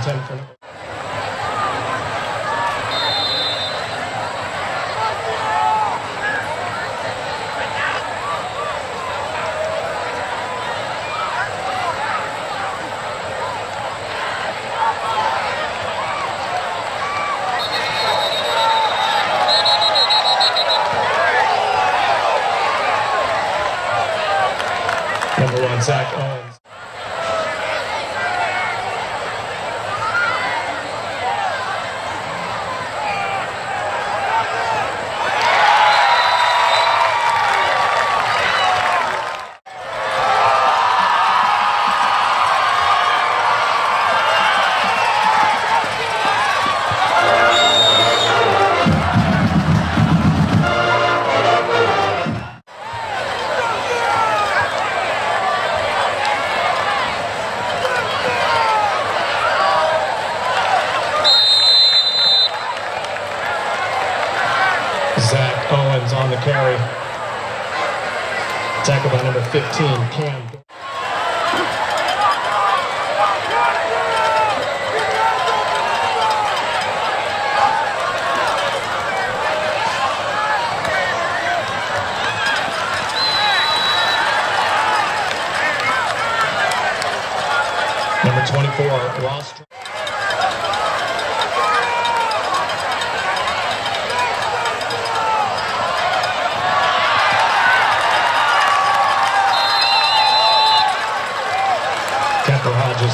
Lieutenant Colonel. hand.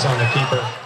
on the keeper.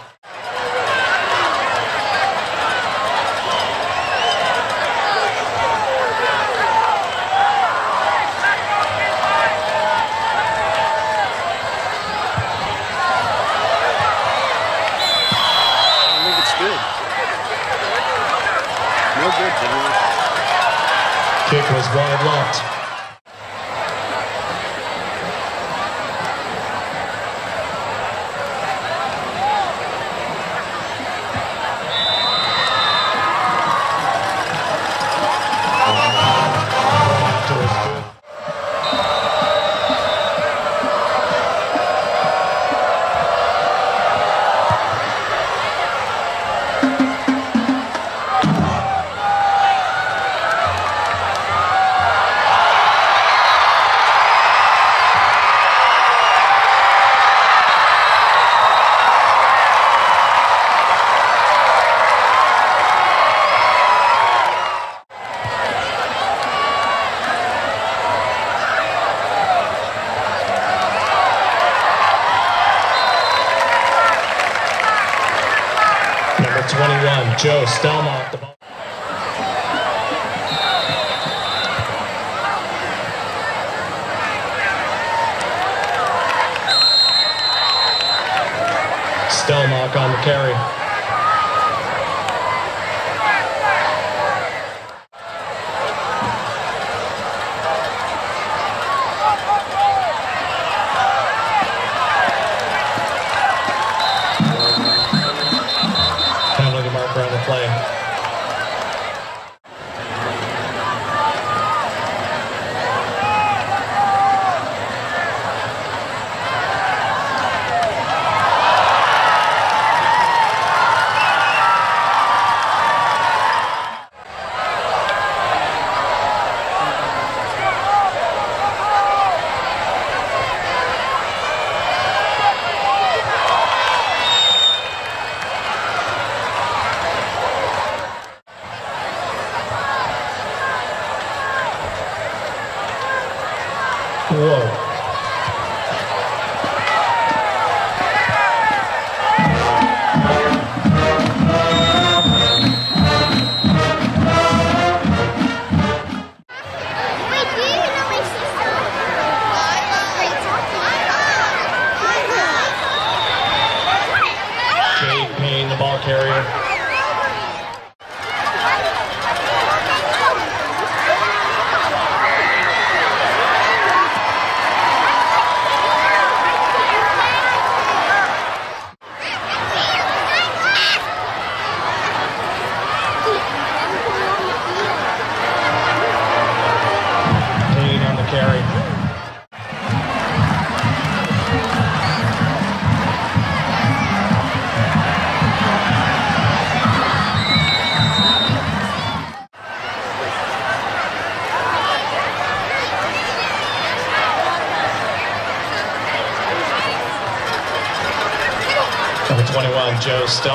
Stelmark on the carry.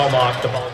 Joe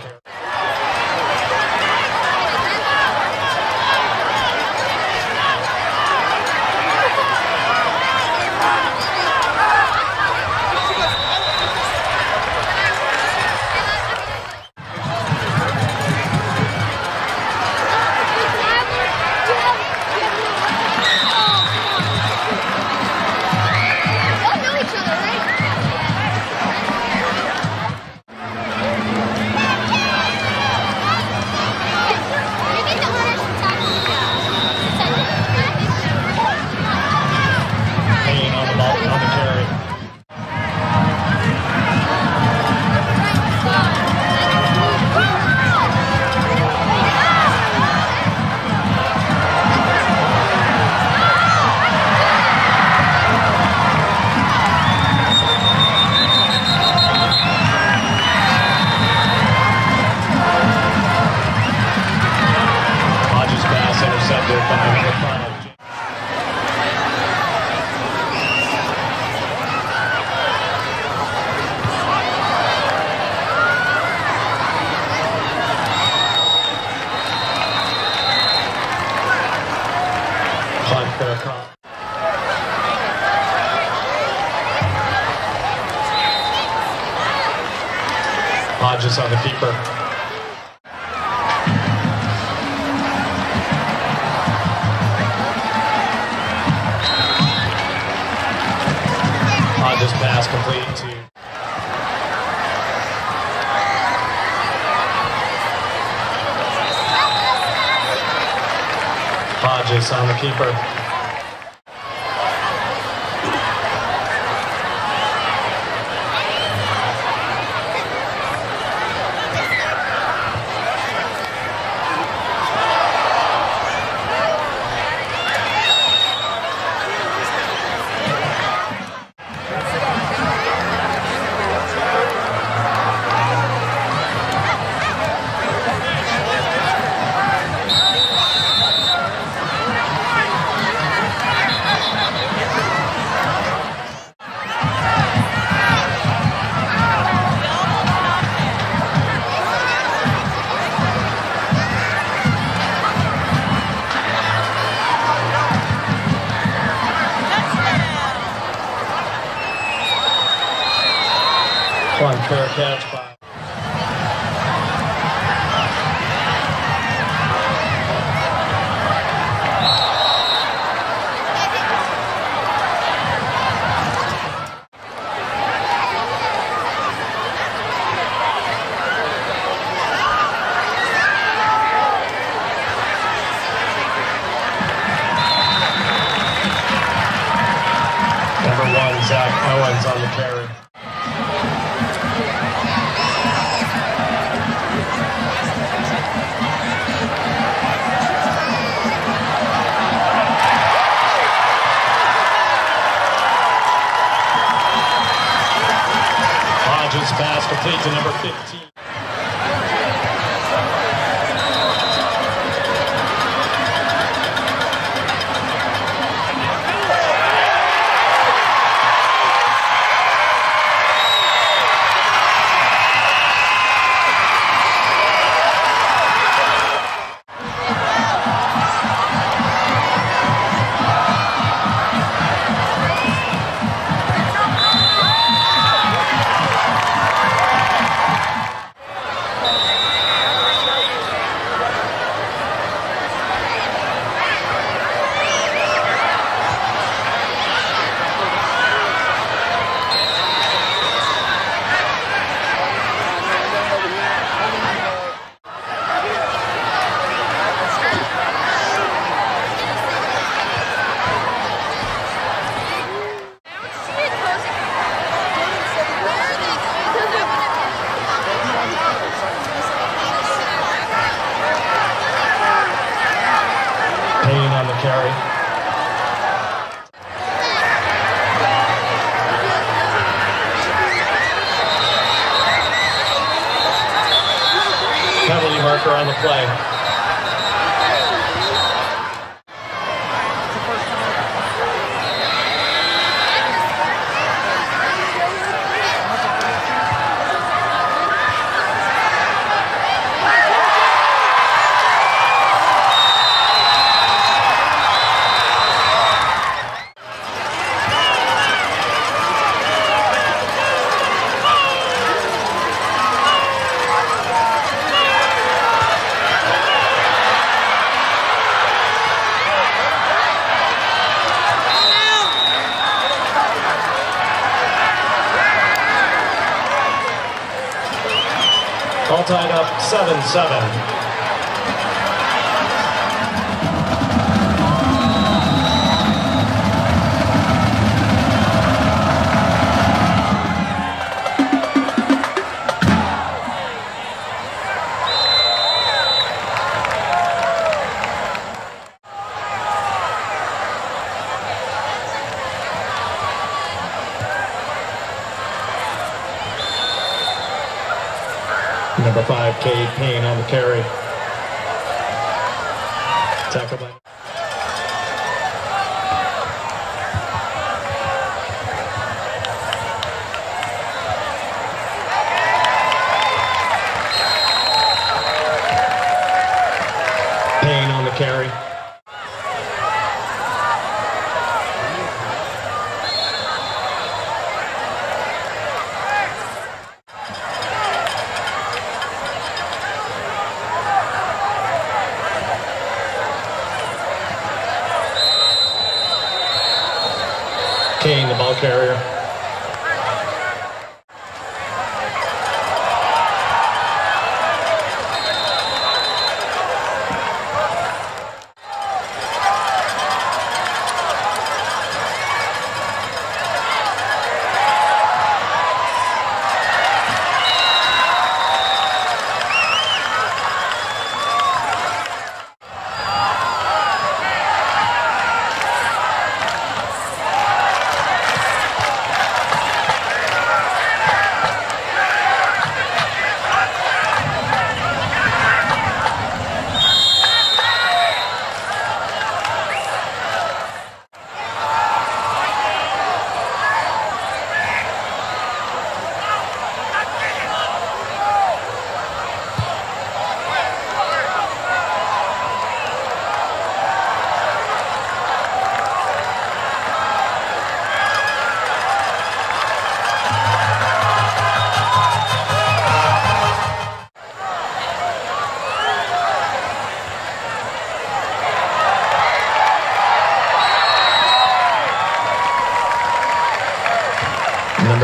All tied up 7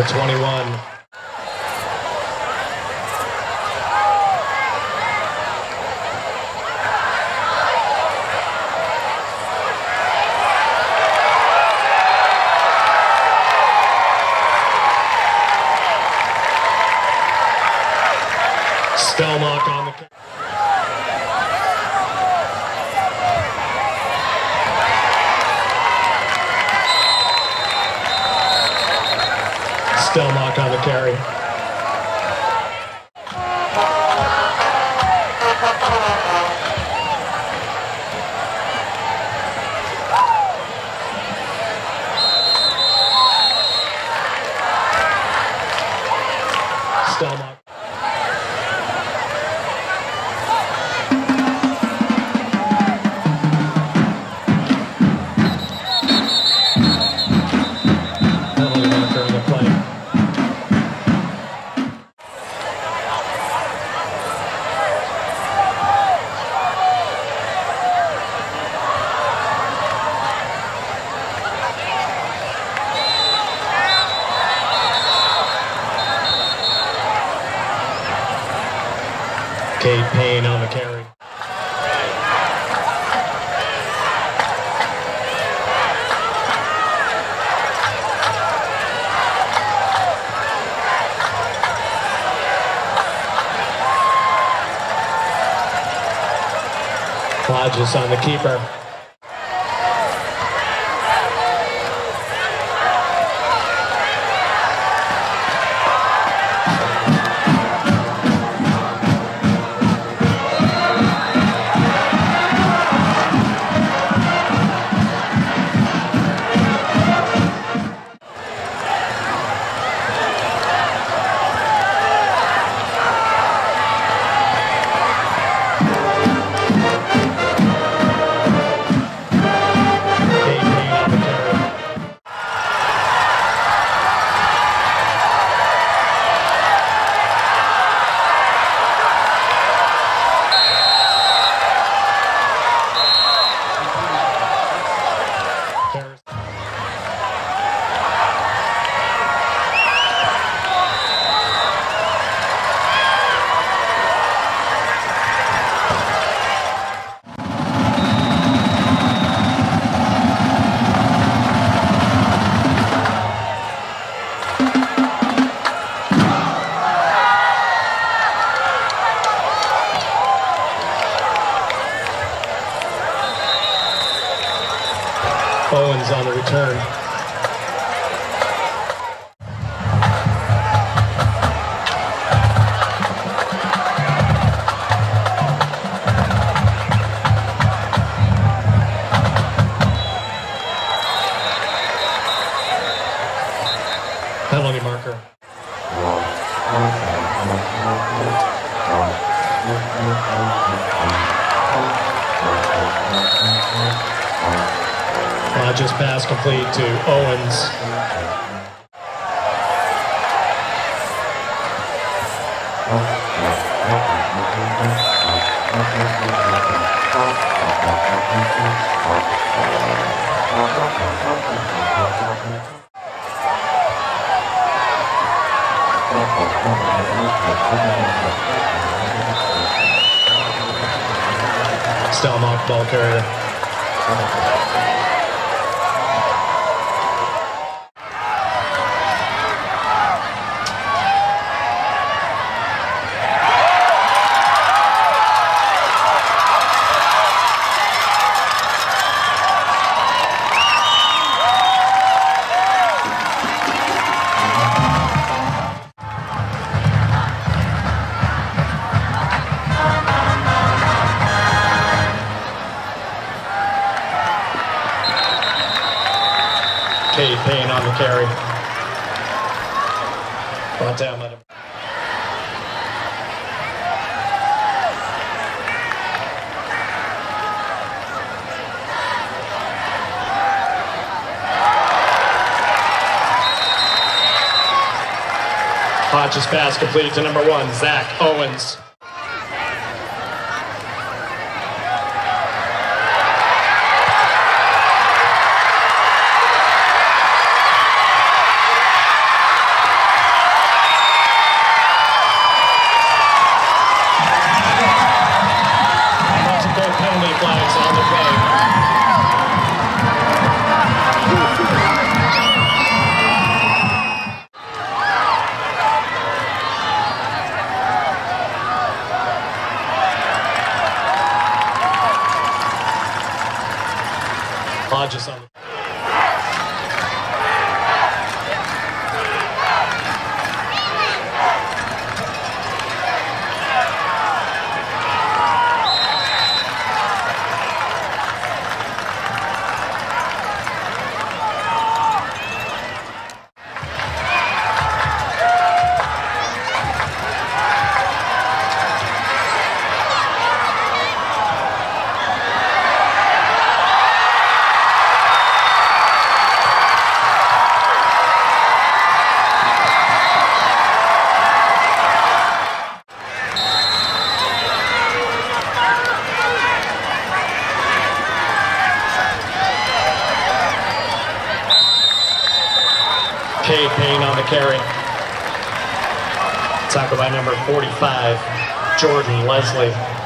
21. Hodges on the keeper. Stelmach ball carrier. Hodges pass completed to number one, Zach Owens. Jordan Leslie.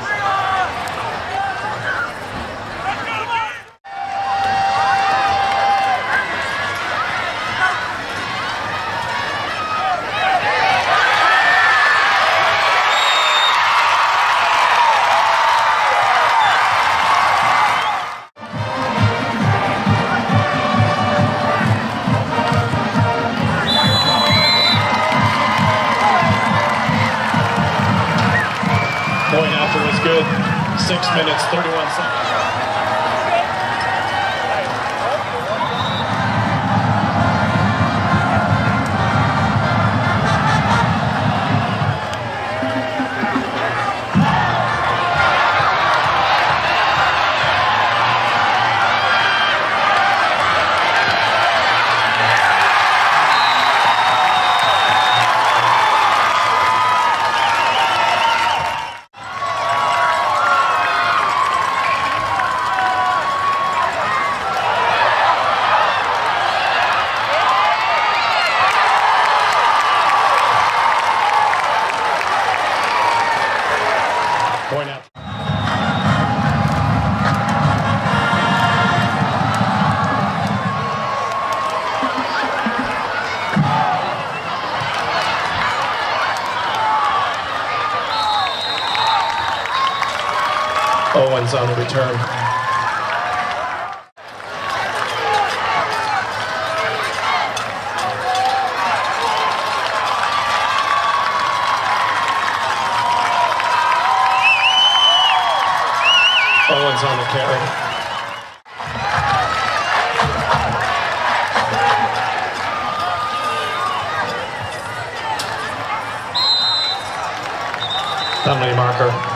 Owens on the carry. Penalty marker.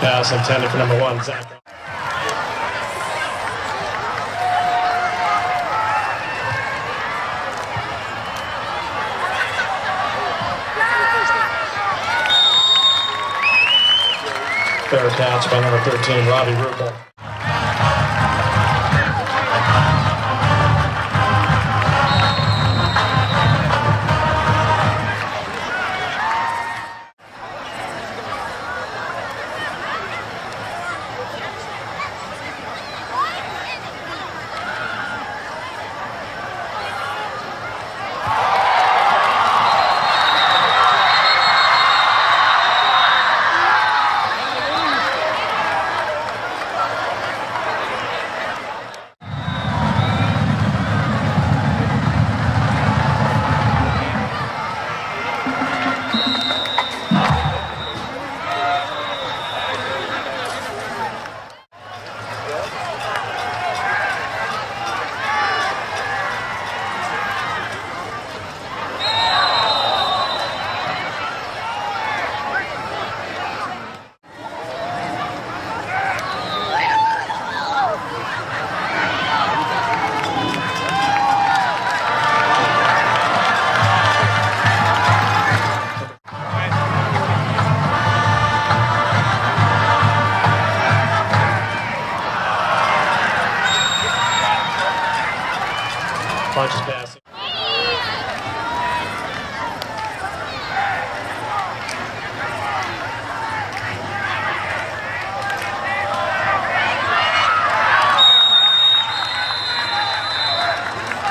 Pass intended for number one, Zach. Fair catch by number 13, Robbie Rupel.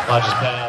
Hodges pass. Uh,